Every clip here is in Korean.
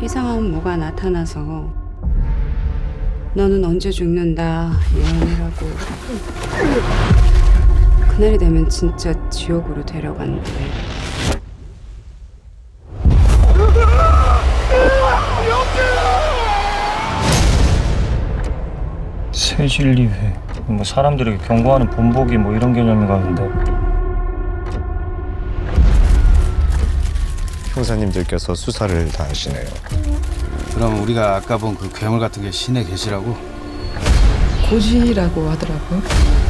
이상한 뭐가 나타나서 너는 언제 죽는다 예언을 하고. 그날이 되면 진짜 지옥으로 데려간대. 새진리회. 뭐 사람들에게 경고하는 본보기 뭐 이런 개념인가 본데 형사님들께서 수사를 다 하시네요. 그럼 우리가 아까 본 그 괴물 같은 게 신의 계시라고? 고지라고 하더라고요.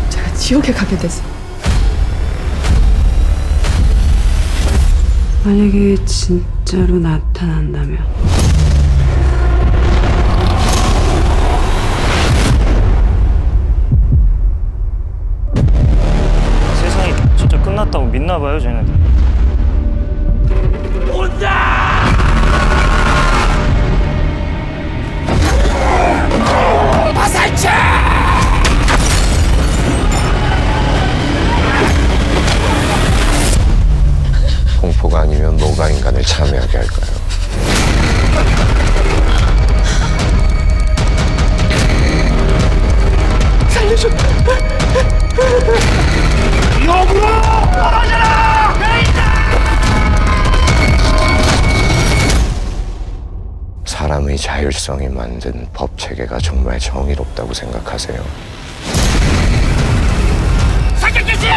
제가 지옥에 가게 됐어. 만약에 진짜로 나타난다면 세상이 진짜 끝났다고 믿나 봐요 쟤네들 아니면 노가 인간을 참여하게 할까요? 살려줘! 역으로 떨어져라! 사람의 자율성이 만든 법 체계가 정말 정의롭다고 생각하세요? 사격 개시!